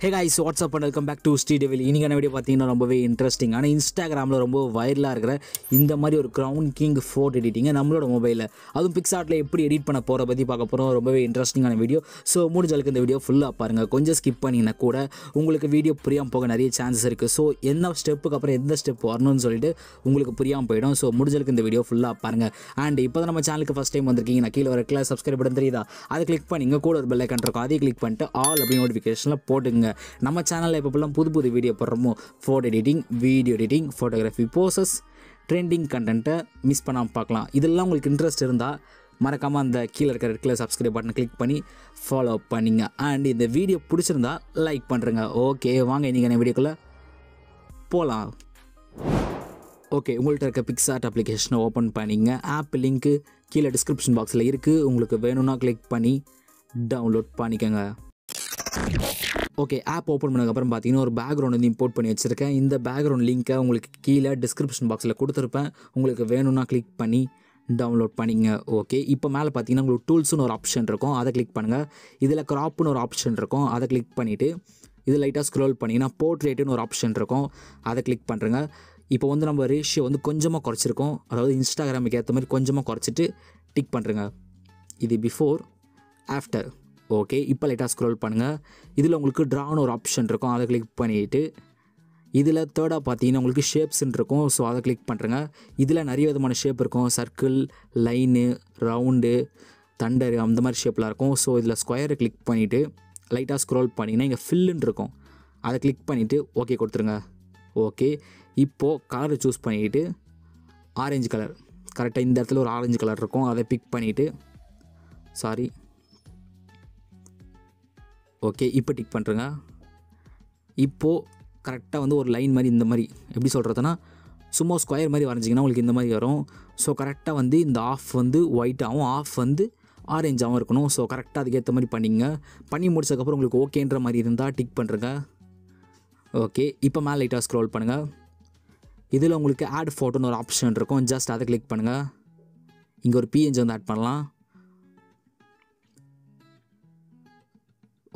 Hey guys what's up and welcome back to Sri Devil இன்றைக்கான video பார்த்தீங்கன்னா ரொம்பவே interesting ஆனால் இன்ஸ்டாகிராமில் ரொம்ப வைரலாக இருக்கிற இந்த மாதிரி ஒரு க்ரௌன் கிங் ஃபோட்டோ எடிட்டிங்கை நம்மளோட மொபைலில் அதுவும் பிக்ஸார்ட்டில் எப்படி எடிட் பண்ண போகிற பற்றி பார்க்க போகிறோம் ரொம்பவே இன்ட்ரெஸ்டிங்கான வீடியோ ஸோ முடிஞ்சளவுக்கு இந்த வீடியோ ஃபுல்லாக பாருங்கள் கொஞ்சம் ஸ்கிப் பண்ணிங்கன்னா கூட உங்களுக்கு வீடியோ புரியாமல் போக நிறைய சான்சஸ் இருக்குது ஸோ என்ன ஸ்டெப்புக்கு அப்புறம் எந்த ஸ்டெப் வரணும்னு சொல்லிட்டு உங்களுக்கு புரியாமல் போயிடும். ஸோ முடிஞ்சளவுக்கு இந்த வீடியோ ஃபுல்லாக பாருங்கள் அண்ட் இப்போ தான் நம்ம சேனலுக்கு ஃபஸ்ட் டைம் வந்திருக்கீங்க நான் கீழே வர கிளாஸ் சப்ஸ்கிரைப் பட்டன் தெரியுதா? அதை கிளிக் பண்ணிங்க கூட ஒரு பெல் ஐக்கன் இருக்கும். அதையும் கிளிக் பண்ணிட்டு ஆல் அப்படி நோட்டிஃபிகேஷனில் போட்டுங்க நம்ம சேனலில் எப்பப்பெல்லாம் புது புது வீடியோ போடுறோமோ photo editing video editing photography poses trending கண்டென்ட்டை மிஸ் பண்ணாமல் பார்க்கலாம். இதெல்லாம் உங்களுக்கு இன்ட்ரெஸ்ட் இருந்தால் மறக்காமல் அந்த கீழே இருக்கிற ரெட் கலர் சப்ஸ்கிரைப் பட்டனை கிளிக் பண்ணி ஃபாலோ பண்ணிங்க. அண்ட் இந்த வீடியோ பிடிச்சிருந்தா லைக் பண்ணுறேங்க ஓகே வாங்க இன்றைக்கான வீடியோக்குள்ளே போகலாம் ஓகே உங்கள்கிட்ட இருக்க பிக்ஸார்ட் அப்ளிகேஷனை ஓப்பன் பண்ணிங்க. ஆப் லிங்க்கு கீழே டிஸ்கிரிப்ஷன் பாக்ஸில் இருக்குது உங்களுக்கு வேணும்னா கிளிக் பண்ணி டவுன்லோட் பண்ணிக்கோங்க. ஓகே ஆப் ஓப்பன் பண்ணதுக்கப்புறம் பார்த்தீங்கன்னா ஒரு பேக்ரவுண்ட் வந்து இம்போர்ட் பண்ணி வச்சுருக்கேன். இந்த பேக்ரவுண்ட் லிங்க்கை உங்களுக்கு கீழே டிஸ்கிரிப்ஷன் பாக்ஸில் கொடுத்துருப்பேன். உங்களுக்கு வேணும்னா கிளிக் பண்ணி டவுன்லோட் பண்ணிங்க. ஓகே இப்போ மேலே பார்த்தீங்கன்னா உங்களுக்கு டூல்ஸ்னு ஒரு ஆப்ஷன் இருக்கும். அதை கிளிக் பண்ணுங்கள் இதில் க்ராப்னு ஒரு ஆப்ஷன் இருக்கும். அதை கிளிக் பண்ணிவிட்டு இது லைட்டாக ஸ்க்ரோல் பண்ணிங்கன்னா போர்ட்ரேட்டுன்னு ஒரு ஆப்ஷன் இருக்கும். அதை கிளிக் பண்ணுறேங்க இப்போ வந்து நம்ம ரேஷியோ வந்து கொஞ்சமாக குறைச்சிருக்கோம். அதாவது இன்ஸ்டாகிராமுக்கு ஏற்ற மாதிரி கொஞ்சமாக குறைச்சிட்டு டிக் பண்ணுறங்க இது பிஃபோர் ஆஃப்டர் ஓகே இப்போ லைட்டாக ஸ்க்ரோல் பண்ணுங்கள் இதில் உங்களுக்கு ட்ரான்னு ஒரு ஆப்ஷன் இருக்கும். அதை கிளிக் பண்ணிவிட்டு இதில் தேர்டாக பார்த்தீங்கன்னா உங்களுக்கு ஷேப்ஸ்ன்னு இருக்கும். ஸோ அதை கிளிக் பண்ணுறேங்க இதில் நிறைய விதமான ஷேப் இருக்கும். சர்க்கிள் லைனு ரவுண்டு தண்டர் அந்த மாதிரி ஷேப்லாம் இருக்கும். ஸோ இதில் ஸ்கொயரை கிளிக் பண்ணிவிட்டு லைட்டாக ஸ்க்ரோல் பண்ணிங்கன்னா இங்கே ஃபில்லுன்னு இருக்கும். அதை கிளிக் பண்ணிவிட்டு ஓகே கொடுத்துருங்க. ஓகே இப்போது கலரை சூஸ் பண்ணிக்கிட்டு ஆரஞ்சு கலர் கரெக்டாக இந்த இடத்துல ஒரு ஆரஞ்சு கலர் இருக்கும். அதை பிக் பண்ணிவிட்டு சாரி ஓகே இப்போ டிக் பண்ணுறேங்க இப்போது கரெக்டாக வந்து ஒரு லைன் மாதிரி இந்த மாதிரி எப்படி சொல்கிறதுனா சும்மா ஸ்கொயர் மாதிரி வரைஞ்சிங்கன்னா உங்களுக்கு இந்த மாதிரி வரும். ஸோ கரெக்டாக வந்து இந்த ஆஃப் வந்து ஒயிட்டாகவும் ஆஃப் வந்து ஆரேஞ்சாகவும் இருக்கணும். ஸோ கரெக்டாக அதுக்கேற்ற மாதிரி பண்ணிங்க. பண்ணி முடிச்சதுக்கப்புறம் உங்களுக்கு ஓகேன்ற மாதிரி இருந்தால் டிக் பண்ணுறேங்க ஓகே இப்போ மேலே லைட்டாக ஸ்க்ரோல் பண்ணுங்கள் இதில் உங்களுக்கு ஆட் ஃபோட்டோன்னு ஒரு ஆப்ஷன் இருக்கும். ஜஸ்ட் அதை கிளிக் பண்ணுங்கள் இங்கே ஒரு பிஎன்ஜி வந்து ஆட் பண்ணலாம்.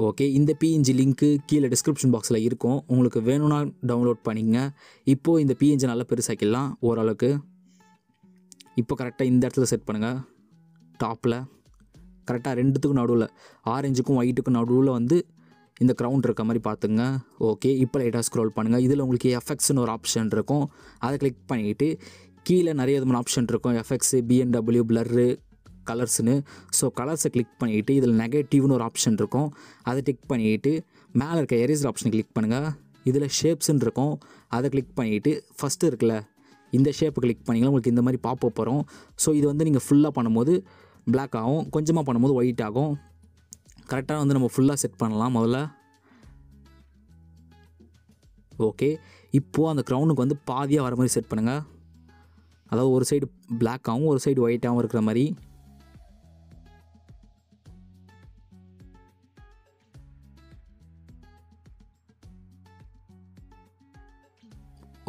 ஓகே இந்த பிஎன்ஜி லிங்க்கு கீழே டிஸ்கிரிப்ஷன் பாக்ஸில் இருக்கும். உங்களுக்கு வேணும்னா டவுன்லோட் பண்ணிங்க. இப்போது இந்த பிஎன்ஜி நல்லா பெருசாக்கிடலாம் ஓரளவுக்கு. இப்போ கரெக்டாக இந்த இடத்துல செட் பண்ணுங்கள் டாப்பில் கரெக்டாக ரெண்டுத்துக்கும் நடுவில். ஆரஞ்சுக்கும் ஒயிட்டுக்கும் நடுவில் வந்து இந்த க்ரௌண்ட் இருக்க மாதிரி பார்த்துங்க. ஓகே இப்போ லைட்டாக ஸ்க்ரோல் பண்ணுங்கள் இதில் உங்களுக்கு எஃப்எக்ஸ்னு ஒரு ஆப்ஷன் இருக்கும். அதை கிளிக் பண்ணிக்கிட்டு கீழே நிறைய விதமான ஆப்ஷன் இருக்கும். எஃப்எக்ஸு பிஎன்டபிள்யூ பிளர்ரு கலர்ஸ்னு ஸோ கலர்ஸை கிளிக் பண்ணிக்கிட்டு இதில் நெகட்டிவ்னு ஒரு ஆப்ஷன் இருக்கும். அதை டிக் பண்ணிக்கிட்டு மேலே இருக்க எரேசர் ஆப்ஷனை கிளிக் பண்ணுங்கள் இதில் ஷேப்ஸ்ன்னு இருக்கும். அதை கிளிக் பண்ணிக்கிட்டு ஃபஸ்ட்டு இருக்குல்ல இந்த ஷேப்பை கிளிக் பண்ணிங்கன்னா உங்களுக்கு இந்த மாதிரி பாப்பப் வரும். ஸோ இது வந்து நீங்கள் ஃபுல்லாக பண்ணும்போது பிளாக் ஆகும். கொஞ்சமாக பண்ணும்போது ஒயிட் ஆகும். கரெக்டாக வந்து நம்ம ஃபுல்லாக செட் பண்ணலாம் முதல்ல. ஓகே இப்போது அந்த க்ரௌனுக்கு வந்து பாதியாக வர மாதிரி செட் பண்ணுங்கள் அதாவது ஒரு சைடு பிளாக்காகவும் ஒரு சைடு ஒயிட்டாகவும் இருக்கிற மாதிரி.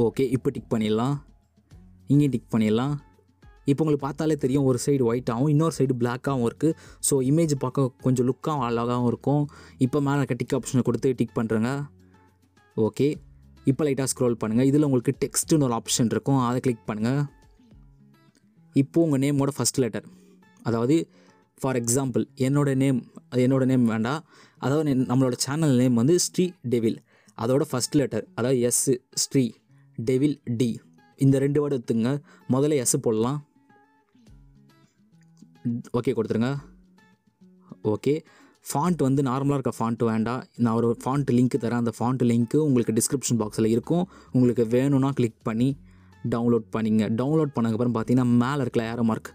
ஓகே இப்போ டிக் பண்ணிடலாம். இங்கேயும் டிக் பண்ணிடலாம். இப்போ உங்களுக்கு பார்த்தாலே தெரியும் ஒரு சைடு ஒயிட்டாகவும் இன்னொரு சைடு பிளாக்காகவும் இருக்குது ஸோ இமேஜ் பார்க்க கொஞ்சம் லுக்காகவும் அழகாகவும் இருக்கும். இப்போ மேலே இருக்க டிக் ஆப்ஷனை கொடுத்து டிக் பண்ணுறேங்க ஓகே இப்போ லைட்டாக ஸ்க்ரோல் பண்ணுங்கள் இதில் உங்களுக்கு டெக்ஸ்ட்டுன்னு ஒரு ஆப்ஷன் இருக்கும். அதை கிளிக் பண்ணுங்கள் இப்போது உங்கள் நேமோட ஃபஸ்ட் லெட்டர் அதாவது ஃபார் எக்ஸாம்பிள் என்னோடய நேம் அது என்னோடய நேம் வேண்டாம். அதாவது நம்மளோட சேனல் நேம் வந்து ஸ்ரீ டெவில். அதோட ஃபஸ்ட் லெட்டர் அதாவது எஸ் ஸ்ரீ. டெவில் டி இந்த ரெண்டு வேர்டு எடுத்துங்க. முதல்ல எஸ் போடலாம். ஓகே கொடுத்துருங்க. ஓகே ஃபாண்ட் வந்து நார்மலாக இருக்க ஃபாண்ட் வேண்டாம். நான் ஒரு ஃபாண்ட் லிங்க் தரேன். அந்த ஃபாண்ட் லிங்க்கு உங்களுக்கு டிஸ்கிரிப்ஷன் பாக்ஸில் இருக்கும். உங்களுக்கு வேணும்னா கிளிக் பண்ணி டவுன்லோட் பண்ணிங்க. டவுன்லோட் பண்ணதுக்கப்புறம் பார்த்தீங்கன்னா மேலே இருக்கல ஏரோ மார்க்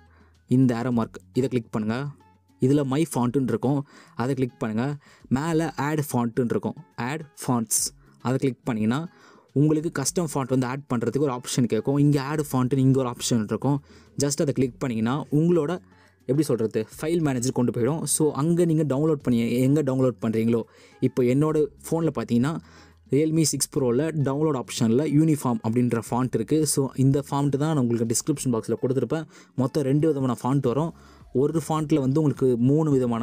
இந்த ஏரோ மார்க் இதை கிளிக் பண்ணுங்கள் இதில் மை ஃபாண்ட்டுன்னு இருக்கும். அதை கிளிக் பண்ணுங்கள் மேலே ஆட் ஃபாண்ட்டுன்னு இருக்கும். ஆட் ஃபாண்ட்ஸ் அதை கிளிக் பண்ணிங்கன்னா உங்களுக்கு கஸ்டம் ஃபாண்ட் வந்து ஆட் பண்ணுறதுக்கு ஒரு ஆப்ஷன் கேட்கும். இங்கே ஆட் ஃபாண்ட்டுன்னு இங்கே ஒரு ஆப்ஷன் இருக்கும். ஜஸ்ட் அதை கிளிக் பண்ணிங்கன்னா உங்களோட எப்படி சொல்கிறது ஃபைல் மேனேஜர் கொண்டு போயிடும். ஸோ அங்கே நீங்கள் டவுன்லோட் பண்ணி எங்கே டவுன்லோட் பண்ணுறீங்களோ இப்போ என்னோடய ஃபோனில் பார்த்தீங்கன்னா ரியல்மி சிக்ஸ் ப்ரோவில் டவுன்லோட் ஆப்ஷனில் யூனிஃபார்ம் அப்படின்ற ஃபாண்ட் இருக்குது ஸோ இந்த ஃபாண்ட்டு தான் நான் உங்களுக்கு டிஸ்கிரிப்ஷன் பாக்ஸில் கொடுத்துருப்பேன். மொத்தம் ரெண்டு விதமான ஃபாண்ட் வரும். ஒரு ஃபாண்ட்டில் வந்து உங்களுக்கு மூணு விதமான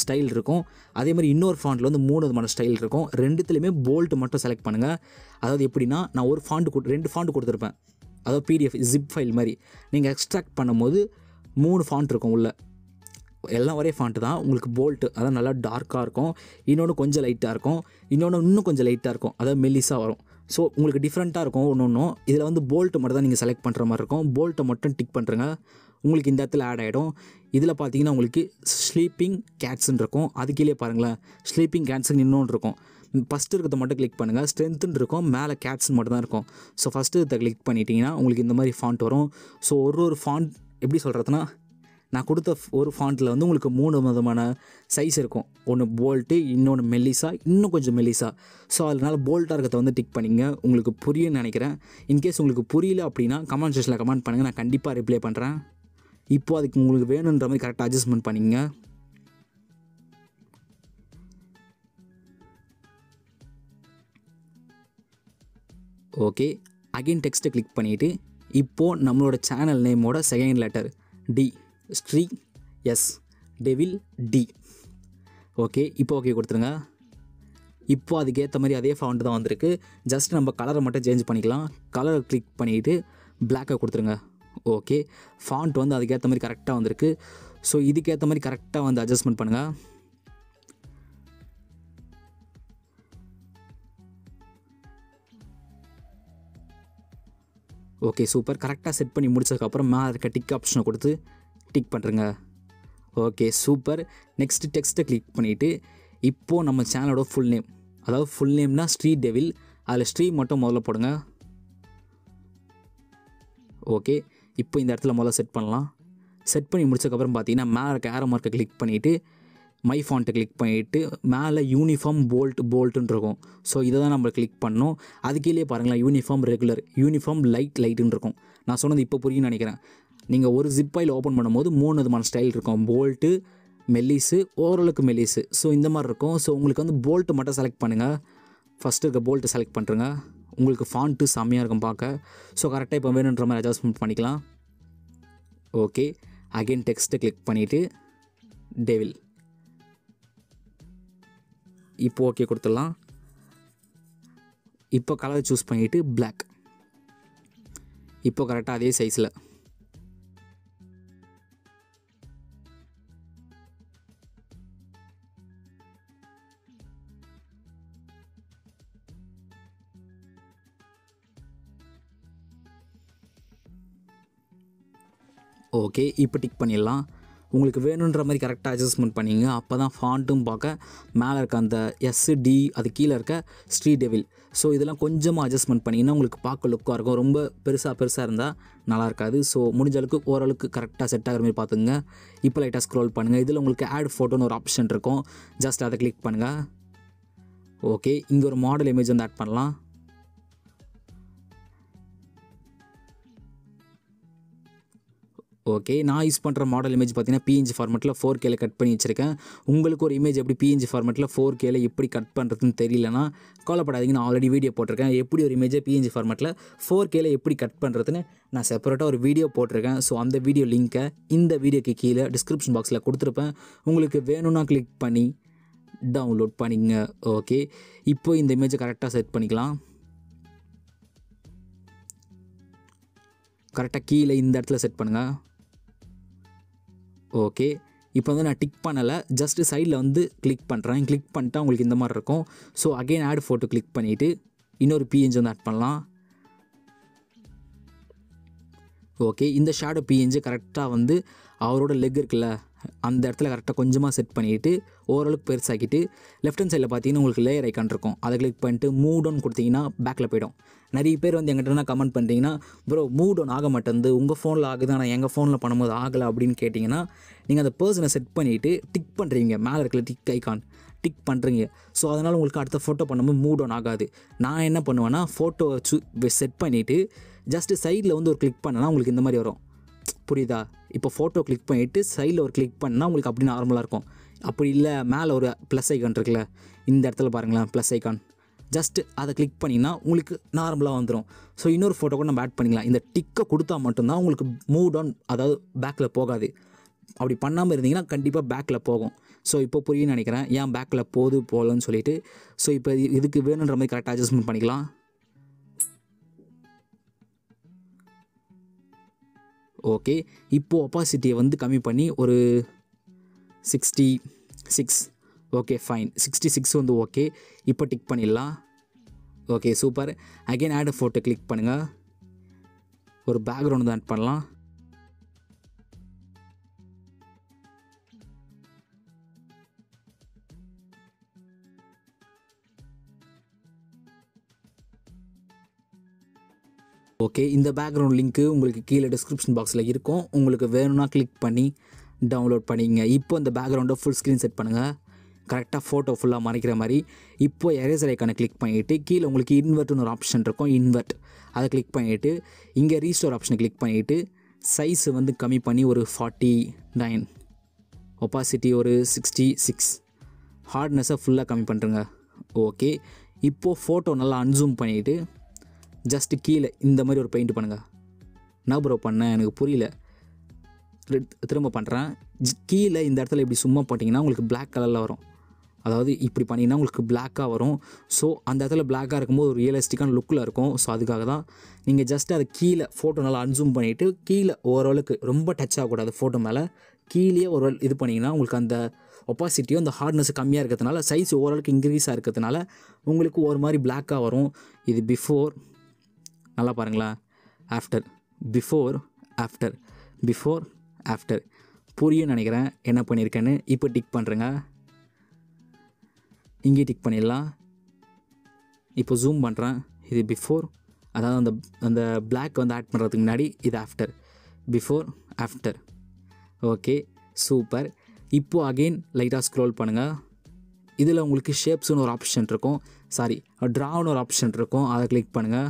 ஸ்டைல் இருக்கும். அதே மாதிரி இன்னொரு ஃபாண்ட்டில் வந்து மூணு விதமான ஸ்டைல் இருக்கும். ரெண்டுத்துலேயுமே போல்ட் மட்டும் செலக்ட் பண்ணுங்கள் அதாவது எப்படின்னா நான் ஒரு ஃபாண்ட் கொடு ரெண்டு ஃபாண்ட் கொடுத்துருப்பேன். அதாவது பிடிஎஃப் ஜிப் ஃபைல் மாதிரி. நீங்கள் எக்ஸ்ட்ராக்ட் பண்ணும்போது மூணு ஃபாண்ட் இருக்கும் உள்ளே. எல்லாம் ஒரே ஃபாண்ட்டு தான். உங்களுக்கு போல்ட்டு அதான் நல்லா டார்க்காக இருக்கும். இன்னொன்று கொஞ்சம் லைட்டாக இருக்கும். இன்னொன்று இன்னும் கொஞ்சம் லைட்டாக இருக்கும். அதாவது மெல்லிஸாக வரும். ஸோ உங்களுக்கு டிஃப்ரெண்ட்டாக இருக்கும் ஒன்று ஒன்றும் இதில் வந்து போல்ட்டு மட்டும் தான் நீங்கள் செலக்ட் பண்ணுற மாதிரி இருக்கும். போல்ட்டை மட்டும் டிக் பண்ணுறங்க உங்களுக்கு இந்த இடத்துல ஆட் ஆகிடும் இதில் பார்த்தீங்கன்னா உங்களுக்கு ஸ்லீப்பிங் கேட்ஸ்ன்னு இருக்கும். அது கீழே பாருங்களேன். ஸ்லீப்பிங் கேட்ஸுன்னு இன்னொன்று இருக்கும். ஃபஸ்ட்டு இருக்கிறத மட்டும் கிளிக் பண்ணுங்கள் ஸ்ட்ரென்த்துன்னு இருக்கும். மேலே கேட்ஸ்னு மட்டும் தான் இருக்கும். ஸோ ஃபஸ்ட்டு இதை கிளிக் பண்ணிட்டீங்கன்னா உங்களுக்கு இந்த மாதிரி ஃபாண்ட் வரும். ஸோ ஒரு ஒரு ஃபாண்ட் எப்படி சொல்கிறதுனா நான் கொடுத்த ஒரு ஃபாண்ட்டில் வந்து உங்களுக்கு மூணு விதமான சைஸ் இருக்கும். ஒன்று போல்ட்டு இன்னொன்று மெல்லிசா இன்னும் கொஞ்சம் மெல்லிசா. ஸோ அதனால் போல்ட்டாக இருக்கிறத வந்து டிக் பண்ணிங்க உங்களுக்கு புரியும்னு நினைக்கிறேன். இன்கேஸ் உங்களுக்கு புரியல அப்படின்னா கமெண்ட் செக்ஷனில் கமெண்ட் பண்ணுங்கள் நான் கண்டிப்பாக ரிப்ளை பண்ணுறேன் இப்போ அதுக்கு உங்களுக்கு வேணுன்ற மாதிரி கரெக்டாக அட்ஜஸ்ட்மெண்ட் பண்ணிங்க ஓகே அகைன் டெக்ஸ்ட்டை கிளிக் பண்ணிவிட்டு இப்போது நம்மளோட channel நேமோட second letter D Sri S Devil D okay இப்போ ஓகே கொடுத்துருங்க. இப்போ அதுக்கேற்ற மாதிரி அதே ஃபவுண்ட் தான் வந்திருக்கு. ஜஸ்ட் நம்ம கலரை மட்டும் சேஞ்ச் பண்ணிக்கலாம். கலரை கிளிக் பண்ணிவிட்டு பிளாக்கை கொடுத்துருங்க. ஓகே. ஃபாண்ட் வந்து அதுக்கேற்ற மாதிரி கரெக்டாக வந்திருக்கு. ஸோ இதுக்கேற்ற மாதிரி கரெக்டாக வந்து அட்ஜஸ்ட்மெண்ட் பண்ணுங்கள் ஓகே சூப்பர் கரெக்டாக செட் பண்ணி முடிச்சதுக்கப்புறம் மேலே இருக்க டிக் ஆப்ஷனை கொடுத்து டிக் பண்ணுறங்க ஓகே சூப்பர் நெக்ஸ்ட் டெக்ஸ்ட்டை கிளிக் பண்ணிவிட்டு இப்போது நம்ம சேனலோட ஃபுல் நேம் அதாவது ஃபுல் நேம்னா ஸ்ரீ டெவில் அதில் ஸ்ரீ மட்டும் முதல்ல போடுங்க. ஓகே. இப்போ இந்த இடத்துல முதல்ல செட் பண்ணலாம். செட் பண்ணி முடிச்சதுக்கப்புறம் பார்த்தீங்கன்னா மேலே கேர மார்க்கை கிளிக் பண்ணிவிட்டு மை ஃபாண்ட்டை கிளிக் பண்ணிவிட்டு மேலே யூனிஃபார்ம் போல்ட் போல்ட்டுன்னு இருக்கும். ஸோ இதை தான் நம்ம கிளிக் பண்ணோம். அதுக்கீழே பாருங்களேன் யூனிஃபார்ம் ரெகுலர் யூனிஃபார்ம் லைட் லைட்டுன்னு இருக்கும். நான் சொன்னது இப்போ புரியும்னு நினைக்கிறேன். நீங்கள் ஒரு ஜிப் ஆயில் ஓப்பன் பண்ணும்போது மூணு விதமான ஸ்டைல் இருக்கும். போல்ட்டு மெல்லிஸு ஓரளவுக்கு மெல்லிஸு ஸோ இந்த மாதிரி இருக்கும். ஸோ உங்களுக்கு வந்து போல்ட்டு மட்டும் செலக்ட் பண்ணுங்கள் ஃபஸ்ட்டு இருக்க போல்ட்டு செலக்ட் பண்ணுறங்க உங்களுக்கு ஃபாண்ட்டு செம்மையாக இருக்கும் பார்க்க. ஸோ கரெக்டாக இப்போ வேணுன்ற மாதிரி அட்ஜஸ்ட்மெண்ட் பண்ணிக்கலாம். ஓகே அகைன் டெக்ஸ்ட்டை கிளிக் பண்ணிவிட்டு டெவில் இப்போ ஓகே கொடுத்துடலாம். இப்போ கலர் சூஸ் பண்ணிவிட்டு பிளாக் இப்போ கரெக்டாக அதே சைஸில் ஓகே இப்போ டிக் பண்ணிடலாம். உங்களுக்கு வேணுன்ற மாதிரி கரெக்டாக அட்ஜஸ்ட்மெண்ட் பண்ணிங்க. அப்போ தான் ஃபாண்ட்டும் பார்க்க மேலே இருக்க அந்த எஸ்ஸு டி அது கீழே இருக்க ஸ்ட்ரீட் டெவில் ஸோ இதெல்லாம் கொஞ்சமாக அட்ஜஸ்ட்மெண்ட் பண்ணிங்கன்னா உங்களுக்கு பார்க்க லுக்காக இருக்கும். ரொம்ப பெருசாக பெருசாக இருந்தால் நல்லா இருக்காது. ஸோ முடிஞ்ச அளவுக்கு ஓரளவுக்கு கரெக்டாக செட் ஆகிற மாதிரி பார்த்துங்க இப்போ லைட்டாக ஸ்க்ரோல் பண்ணுங்கள் இதில் உங்களுக்கு ஆட் ஃபோட்டோன்னு ஒரு ஆப்ஷன் இருக்கும். ஜஸ்ட் அதை கிளிக் பண்ணுங்கள் ஓகே இங்கே ஒரு மாடல் இமேஜ் வந்து ஆட் பண்ணலாம். ஓகே. நான் யூஸ் பண்ணுற மாடல் இமேஜ் பார்த்தீங்கன்னா பிஎன்ஜி ஃபார்மெட்டில் ஃபோர் கேல கட் பண்ணி வச்சுருக்கேன். உங்களுக்கு ஒரு இமேஜ் எப்படி பிஎன்ஜி ஃபார்மெட்டில் ஃபோர் கேல எப்படி கட் பண்ணுறதுன்னு தெரியலனா கவலைப்படாதீங்க. நான் ஆல்ரெடி வீடியோ போட்டிருக்கேன். எப்படி ஒரு இமேஜை பிஎன்ஜி ஃபார்மெட்டில் ஃபோர் கேல எப்படி கட் பண்ணுறதுன்னு நான் செப்பரேட்டாக ஒரு வீடியோ போட்டிருக்கேன். ஸோ அந்த வீடியோ லிங்க்கை இந்த வீடியோக்கு கீழே டிஸ்கிரிப்ஷன் பாக்ஸில் கொடுத்துருப்பேன். உங்களுக்கு வேணும்னா கிளிக் பண்ணி டவுன்லோட் பண்ணிங்க ஓகே. இப்போ இந்த இமேஜை கரெக்டாக செட் பண்ணிக்கலாம். கரெக்டாக கீழே இந்த இடத்துல செட் பண்ணுங்கள் ஓகே. இப்போ வந்து நான் டிக் பண்ணலை. ஜஸ்ட்டு சைடில் வந்து கிளிக் பண்ணுறேன் கிளிக் பண்ணிட்டா உங்களுக்கு இந்த மாதிரி இருக்கும். So again add photo click பண்ணிவிட்டு இன்னொரு பிஎன்ஜி வந்து ஆட் பண்ணலாம். ஓகே இந்த ஷேடோ பிஎன்ஜி கரெக்டாக வந்து அவரோட லெக் இருக்குல்ல? அந்த இடத்துல கரெக்டாக கொஞ்சமாக செட் பண்ணிவிட்டு ஓரளவுக்கு பெருசாக்கிட்டு லெஃப்ட் ஹேண்ட் சைடில் பார்த்தீங்கன்னா உங்களுக்கு லேயர் ஐக்கான் இருக்கும். அதை கிளிக் பண்ணிட்டு மூவ் டவுன் கொடுத்தீங்கன்னா பேக்கில் போயிடும். நிறைய பேர் வந்து எங்கிட்ட கமெண்ட் பண்ணுறீங்கன்னா ப்ரோ மூவ் டவுன் ஆக மாட்டேங்குது. உங்கள் ஃபோனில் ஆகுது. ஆனால் எங்கள் ஃபோனில் பண்ணும்போது ஆகலை அப்படின்னு கேட்டிங்கன்னா நீங்கள் அந்த பர்சனை செட் பண்ணிவிட்டு டிக் பண்ணுறீங்க மேலே இருக்கிற டிக் ஐக்கான் டிக் பண்ணுறீங்க ஸோ அதனால் உங்களுக்கு அடுத்த ஃபோட்டோ பண்ணும்போது மூவ் டவுன் ஆகாது. நான் என்ன பண்ணுவேன்னா ஃபோட்டோ சு செட் பண்ணிவிட்டு ஜஸ்ட்டு சைடில் வந்து ஒரு கிளிக் பண்ணனா உங்களுக்கு இந்த மாதிரி வரும். புரியுதா? இப்போ ஃபோட்டோ கிளிக் பண்ணிவிட்டு சைடில் ஒரு கிளிக் பண்ணால் உங்களுக்கு அப்படி நார்மலாக இருக்கும். அப்படி இல்லை மேலே ஒரு ப்ளஸ் ஐக்கான் இருக்குல்ல இந்த இடத்துல பாருங்களேன் ப்ளஸ் ஐக்கான் ஜஸ்ட்டு அதை கிளிக் பண்ணிங்கன்னா உங்களுக்கு நார்மலாக வந்துடும் ஸோ இன்னொரு ஃபோட்டோ கூட நம்ம ஆட் பண்ணிக்கலாம். இந்த டிக்கை கொடுத்தா மட்டும்தான் உங்களுக்கு மூவ் டவுன் அதாவது பேக்கில் போகாது. அப்படி பண்ணாமல் இருந்தீங்கன்னா கண்டிப்பாக பேக்கில் போகும். ஸோ இப்போ புரியும்னு நினைக்கிறேன். ஏன் பேக்கில் போது போகலன்னு சொல்லிட்டு. ஸோ இப்போ இது- இதுக்கு வேணுன்ற மாதிரி கரெக்டாக அட்ஜஸ்ட்மெண்ட் பண்ணிக்கலாம். ஓகே இப்போது ஒப்பாசிட்டியை வந்து கம்மி பண்ணி ஒரு sixty six okay fine sixty six வந்து ஓகே இப்போ டிக் பண்ணிடலாம். Okay super again add photo click பண்ணுங்கள் ஒரு பேக்ரவுண்டு தான் ஆட் பண்ணலாம். ஓகே இந்த பேக்ரவுண்ட் லிங்க்கு உங்களுக்கு கீழே டிஸ்கிரிப்ஷன் பாக்ஸில் இருக்கும். உங்களுக்கு வேணும்னா கிளிக் பண்ணி டவுன்லோட் பண்ணிங்க இப்போ இந்த பேக்ரவுண்டை ஃபுல் ஸ்க்ரீன் செட் பண்ணுங்கள் கரெக்டாக ஃபோட்டோ ஃபுல்லாக மறைக்கிற மாதிரி. இப்போ எரேசர் ஐக்கானை கிளிக் பண்ணிவிட்டு கீழே உங்களுக்கு இன்வெர்ட்னு ஒரு ஆப்ஷன் இருக்கும். இன்வெர்ட் அதை கிளிக் பண்ணிவிட்டு இங்கே ரீஸ்டோர் ஆப்ஷனை கிளிக் பண்ணிவிட்டு சைஸ் வந்து கம்மி பண்ணி ஒரு ஃபார்ட்டி நைன் ஒப்பாசிட்டி ஒரு சிக்ஸ்டி சிக்ஸ் ஹார்ட்னஸை ஃபுல்லாக கம்மி பண்ணுறங்க ஓகே இப்போது ஃபோட்டோ நல்லா அன்சூம் பண்ணிவிட்டு ஜஸ்ட்டு கீழே இந்த மாதிரி ஒரு பெயிண்ட் பண்ணுங்கள் நான் ப்ரோ பண்ணேன் எனக்கு புரியல. திரும்ப பண்ணுறேன் கீழே இந்த இடத்துல இப்படி சும்மா போட்டிங்கன்னா உங்களுக்கு பிளாக் கலரில் வரும். அதாவது இப்படி பண்ணிங்கன்னா உங்களுக்கு பிளாக்காக வரும். ஸோ அந்த இடத்துல பிளாக்காக இருக்கும்போது ஒரு ரியலிஸ்டிக்கான லுக்கில் இருக்கும். ஸோ அதுக்காக தான் நீங்கள் ஜஸ்ட் அதை கீழே ஃபோட்டோ நல்லா அன்சூம் பண்ணிவிட்டு கீழே ஓரளவுக்கு ரொம்ப டச் ஆகக்கூடாது ஃபோட்டோ மேலே. கீழே ஒரு இது பண்ணிங்கன்னா உங்களுக்கு அந்த ஒப்பாசிட்டியும் அந்த ஹார்ட்னஸ் கம்மியாக இருக்கிறதுனால சைஸ் ஓரளவுக்கு இன்க்ரீஸாக இருக்கிறதுனால உங்களுக்கு ஒரு மாதிரி பிளாக்காக வரும். இது பிஃபோர் நல்லா பாருங்களா. After before after before after புரியும் நினைக்கிறேன். என்ன பண்ணியிருக்கேன்னு இப்போ டிக் பண்ணுறேங்க இங்கே டிக் பண்ணிடலாம். இப்போ ஜூம் பண்ணுறேன் இது பிஃபோர் அதாவது அந்த அந்த பிளாக் வந்து ஆட் பண்ணுறதுக்கு முன்னாடி இது after before after okay super இப்போது அகெயின் லைட்டாக ஸ்க்ரோல் பண்ணுங்கள் இதில் உங்களுக்கு ஷேப்ஸ்னு ஒரு ஆப்ஷன் இருக்கும். சாரி ட்ரான்னு ஒரு ஆப்ஷன் இருக்கும். அதை கிளிக் பண்ணுங்கள்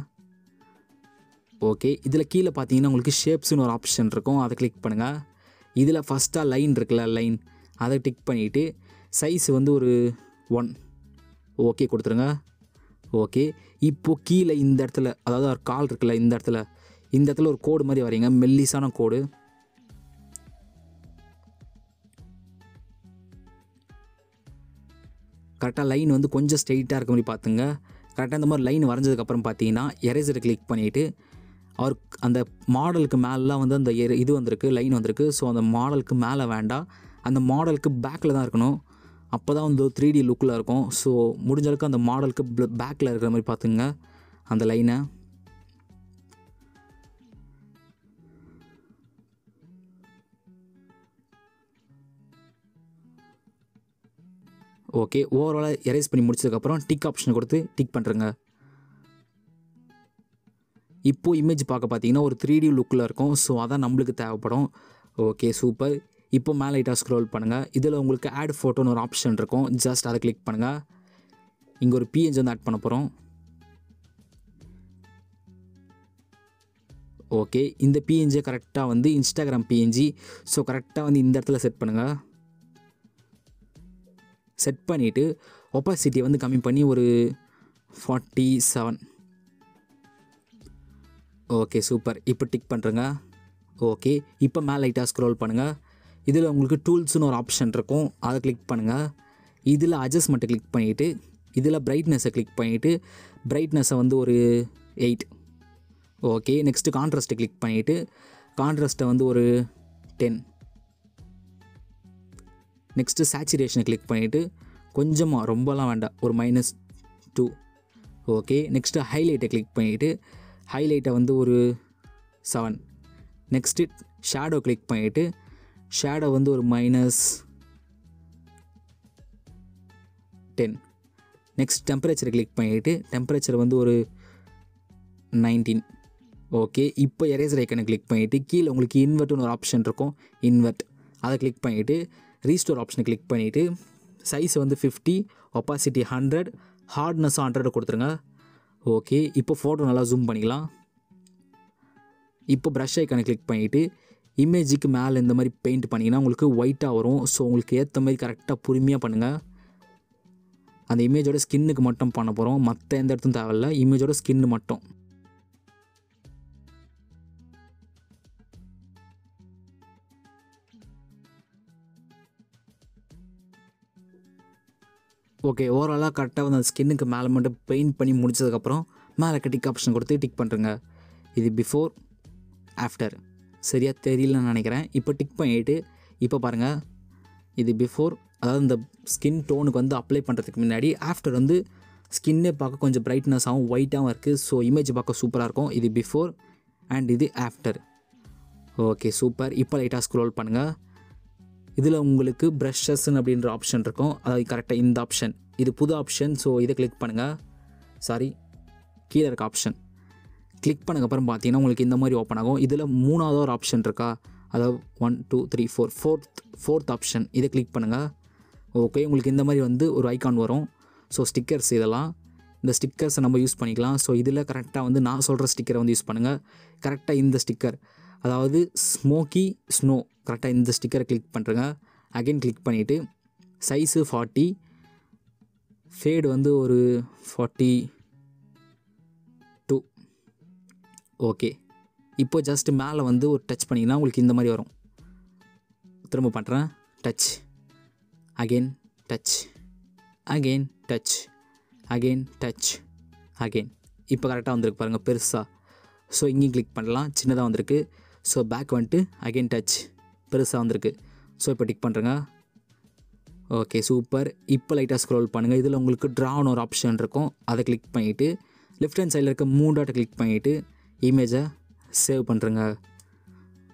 ஓகே இதில் கீழே பார்த்தீங்கன்னா உங்களுக்கு ஷேப்ஸ்னு ஒரு ஆப்ஷன் இருக்கும். அதை கிளிக் பண்ணுங்கள் இதில் ஃபஸ்ட்டாக லைன் இருக்குல்ல லைன் அதை டிக் பண்ணிவிட்டு சைஸ் வந்து ஒரு ஒன் ஓகே கொடுத்துருங்க. ஓகே இப்போது கீழே இந்த இடத்துல அதாவது ஒரு கால் இருக்குல்ல இந்த இடத்துல. இந்த இடத்துல ஒரு கோடு மாதிரி வரீங்க மெல்லிசான கோடு கரெக்டாக லைன் வந்து கொஞ்சம் ஸ்ட்ரெயிட்டாக இருக்க மாதிரி பார்த்துங்க. கரெக்டாக இந்த மாதிரி லைன் வரைஞ்சதுக்கப்புறம் பார்த்தீங்கன்னா எரேசரை கிளிக் பண்ணிவிட்டு அவர் அந்த மாடலுக்கு மேலாம் வந்து அந்த இது வந்திருக்கு லைன் வந்திருக்கு. ஸோ அந்த மாடலுக்கு மேலே வேண்டாம். அந்த மாடலுக்கு பேக்கில் தான் இருக்கணும். அப்போ தான் வந்து த்ரீ டி லுக்கில் இருக்கும். ஸோ முடிஞ்ச அளவுக்கு அந்த மாடலுக்கு பேக்கில் இருக்கிற மாதிரி பார்த்துங்க அந்த லைனை ஓகே ஓவராலாக எரேஸ் பண்ணி முடிச்சதுக்கப்புறம் டிக் ஆப்ஷன் கொடுத்து டிக் பண்ணுறேங்க இப்போது இமேஜ் பார்க்க பார்த்தீங்கன்னா ஒரு த்ரீ டி லுக்கில் இருக்கும். ஸோ அதான் நம்மளுக்கு தேவைப்படும். ஓகே சூப்பர் இப்போ மேலே லைட்டாக ஸ்க்ரோல் பண்ணுங்கள் இதில் உங்களுக்கு ஆட் ஃபோட்டோன்னு ஒரு ஆப்ஷன் இருக்கும். ஜஸ்ட் அதை கிளிக் பண்ணுங்கள் இங்கே ஒரு பிஎன்ஜி வந்து ஆட் பண்ண போகிறோம் ஓகே இந்த பிஎன்ஜியை கரெக்டாக வந்து இன்ஸ்டாகிராம் பிஎன்ஜி ஸோ கரெக்டாக வந்து இந்த இடத்துல செட் பண்ணுங்கள் செட் பண்ணிவிட்டு ஒப்பாசிட்டியை வந்து கம்மி பண்ணி ஒரு ஃபார்ட்டி செவன் ஓகே சூப்பர். இப்போ டிக் பண்ணுறங்க ஓகே இப்போ மேலே லைட்டாக ஸ்க்ரோல் பண்ணுங்கள் இதில் உங்களுக்கு டூல்ஸ்னு ஒரு ஆப்ஷன் இருக்கும். அதை கிளிக் பண்ணுங்கள் இதில் அட்ஜஸ்ட்மெண்ட்டை கிளிக் பண்ணிவிட்டு இதில் பிரைட்னஸை கிளிக் பண்ணிவிட்டு பிரைட்னஸை வந்து ஒரு எயிட் ஓகே நெக்ஸ்ட்டு கான்ட்ராஸ்ட்டை கிளிக் பண்ணிவிட்டு கான்ட்ராஸ்ட்டை வந்து ஒரு டென் நெக்ஸ்ட்டு சேச்சுரேஷனை கிளிக் பண்ணிவிட்டு கொஞ்சமாக ரொம்பலாம் வேண்டாம். ஒரு மைனஸ் டூ ஓகே நெக்ஸ்ட்டு ஹைலைட்டை கிளிக் பண்ணிவிட்டு ஹைலைட்டை வந்து ஒரு செவன் நெக்ஸ்ட்டு ஷேடோ கிளிக் பண்ணிவிட்டு ஷேடோ வந்து ஒரு minus ten next temperature click பண்ணிவிட்டு டெம்பரேச்சர் வந்து ஒரு நைன்டீன் ஓகே இப்போ எரேசர் ஐக்கனை கிளிக் பண்ணிவிட்டு கீழே உங்களுக்கு இன்வெர்ட்னு ஒரு ஆப்ஷன் இருக்கும் இன்வெர்ட் அதை கிளிக் பண்ணிவிட்டு ரீஸ்டோர் ஆப்ஷனை கிளிக் பண்ணிவிட்டு சைஸ் வந்து fifty opacity hundred hardness hundred கொடுத்துருங்க. ஓகே இப்போ ஃபோட்டோ நல்லா ஜூம் பண்ணிக்கலாம். இப்போ ப்ரஷ் ஐக்கானை கிளிக் பண்ணிவிட்டு இமேஜுக்கு மேலே இந்த மாதிரி பெயிண்ட் பண்ணிங்கன்னா உங்களுக்கு ஒயிட்டாக வரும். ஸோ உங்களுக்கு ஏற்ற மாதிரி கரெக்டாக பொறுமையாக பண்ணுங்கள் அந்த இமேஜோட ஸ்கின்னுக்கு மட்டும் பண்ண போகிறோம் மற்ற எந்த இடத்தும் தேவையில்ல. இமேஜோட ஸ்கின்னு மட்டும். ஓகே ஓவராலாக கரெக்டாக வந்து அந்த ஸ்கின்னுக்கு மேலே மட்டும் பெயிண்ட் பண்ணி முடிச்சதுக்கப்புறம் மேலே டிக் ஆப்ஷன் கொடுத்து டிக் பண்ணுறங்க இது பிஃபோர் ஆஃப்டர் சரியாக தெரியலன்னு நினைக்கிறேன். இப்போ டிக் பண்ணிவிட்டு இப்போ பாருங்கள் இது பிஃபோர் அதாவது இந்த ஸ்கின் டோனுக்கு வந்து அப்ளை பண்ணுறதுக்கு முன்னாடி ஆஃப்டர் வந்து ஸ்கின்னே பார்க்க கொஞ்சம் பிரைட்னஸாகவும் ஒயிட்டாகவும் இருக்குது ஸோ இமேஜ் பார்க்க சூப்பராக இருக்கும். இது பிஃபோர் அண்ட் இது ஆஃப்டர் ஓகே சூப்பர் இப்போ லைட்டாக ஸ்க்ரோல் பண்ணுங்கள் இதில் உங்களுக்கு ப்ரஷஸ்ன்னு அப்படின்ற ஆப்ஷன் இருக்கும். அதாவது கரெக்டாக இந்த ஆப்ஷன் இது புது ஆப்ஷன் ஸோ இதை கிளிக் பண்ணுங்கள் சாரி கீழே இருக்க ஆப்ஷன் கிளிக் பண்ணக்கப்புறம் பார்த்தீங்கன்னா உங்களுக்கு இந்த மாதிரி ஓப்பன் ஆகும். இதில் மூணாவது ஒரு ஆப்ஷன் இருக்கா? அதாவது one two three four fourth fourth option இதை கிளிக் பண்ணுங்கள் ஓகே உங்களுக்கு இந்த மாதிரி வந்து ஒரு ஐக்கான் வரும். ஸோ ஸ்டிக்கர்ஸ் இதெல்லாம் இந்த ஸ்டிக்கர்ஸை நம்ம யூஸ் பண்ணிக்கலாம். ஸோ இதில் கரெக்டாக வந்து நான் சொல்கிற ஸ்டிக்கரை வந்து யூஸ் பண்ணுங்கள் கரெக்டாக இந்த ஸ்டிக்கர் அதாவது ஸ்மோக்கி ஸ்னோ கரெக்டாக இந்த ஸ்டிக்கரை கிளிக் பண்ணுறேங்க அகைன் கிளிக் பண்ணிவிட்டு சைஸு ஃபார்ட்டி ஃபேடு வந்து ஒரு ஃபார்ட்டி டூ ஓகே இப்போ ஜஸ்ட் மேலே வந்து ஒரு டச் பண்ணிங்கன்னா உங்களுக்கு இந்த மாதிரி வரும். திரும்ப பண்ணுறேன் touch again touch again touch again touch again இப்போ கரெக்டாக வந்திருக்கு பாருங்கள் பெருசாக ஸோ இங்கேயும் கிளிக் பண்ணலாம். சின்னதாக வந்திருக்கு. ஸோ பேக் வந்துட்டு அகெயின் டச் பெருசாக வந்திருக்கு. ஸோ இப்போ டிக் பண்ணுறேங்க ஓகே சூப்பர் இப்போ லைட்டாக ஸ்க்ரோல் பண்ணுங்கள் இதில் உங்களுக்கு ட்ரான்னு ஒரு ஆப்ஷன் இருக்கும். அதை கிளிக் பண்ணிவிட்டு லெஃப்ட் ஹேண்ட் சைடில் இருக்க மூணு டாட்டை கிளிக் பண்ணிவிட்டு இமேஜை சேவ் பண்ணுறேங்க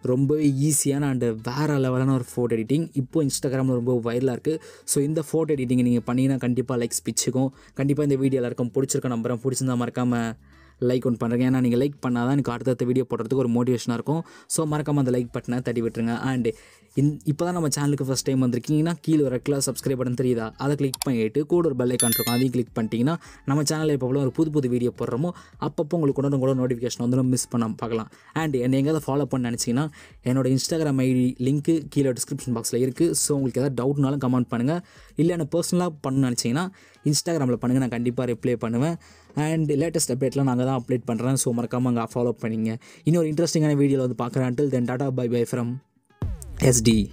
ரொம்பவே ஈஸியான அண்ட் வேறு லெவலான ஒரு ஃபோட்டோ எடிட்டிங் இப்போது இன்ஸ்டாகிராமில் ரொம்ப வைரலாக இருக்குது ஸோ இந்த ஃபோட்டோ எடிட்டிங் நீங்கள் பண்ணிங்கன்னா கண்டிப்பாக லைக்ஸ் பிச்சுக்கும். கண்டிப்பாக இந்த வீடியோ எல்லாருக்கும் பிடிச்சிருக்க நம்புறேன். பிடிச்சிருந்தா மறக்காமல் லைக் ஒன்று பண்ணுறேன் ஏன்னா நீங்கள் லைக் பண்ணால் தான் எனக்கு அடுத்தடுத்த வீடியோ போடுறதுக்கு ஒரு மோட்டிவேஷனாக இருக்கும். ஸோ மறக்காமல் அந்த லைக் பட்டனை தட்டி விட்டுருங்க. அண்ட் இந் இப்போ தான் நம்ம சேனலுக்கு ஃபஸ்ட் டைம் வந்திருக்கீங்கன்னா கீழே ஒரு ரெக்கில் சப்ஸ்கிரைப் பட்டன் தெரியுதா? அதை கிளிக் பண்ணிட்டு கூட ஒரு பெல் ஐக்கான் இருக்கும் அதையும் கிளிக் பண்ணிட்டீங்கன்னா நம்ம சேனலில் இப்போ ஒரு புது புது வீடியோ போடுறோமோ அப்பப்போ உங்களுக்கு கூட கூட நோட்டிஃபிகேஷன் வந்து மிஸ் பண்ண பார்க்கலாம். அண்ட் என்னை எங்கேயாவது ஃபாலோ பண்ண நினச்சிங்கன்னா என்னோட இன்ஸ்டாகிராம் ஐடி லிங்க்கு கீழே டிஸ்கிரிப்ஷன் பாக்ஸில் இருக்குது ஸோ உங்களுக்கு எதாவது டவுட்னாலும் கமெண்ட் பண்ணுங்கள் இல்லை எனக்கு பர்சனலாக பண்ணணும்னு நினச்சிங்கன்னா இன்ஸ்டாகிராமில் பண்ணுங்கள் நான் கண்டிப்பாக ரிப்ளை பண்ணுவேன். அண்ட் லேட்டஸ்ட் அப்டேட்லாம் நாங்கள் தான் அப்டேட் பண்ணுறேன் ஸோ மறக்காமல் அங்கே ஃபாலோ பண்ணிங்க. இன்னொரு இன்ட்ரெஸ்டிங்கான வீடியோவில் வந்து பார்க்குறேன். Until then tata bye bye from S D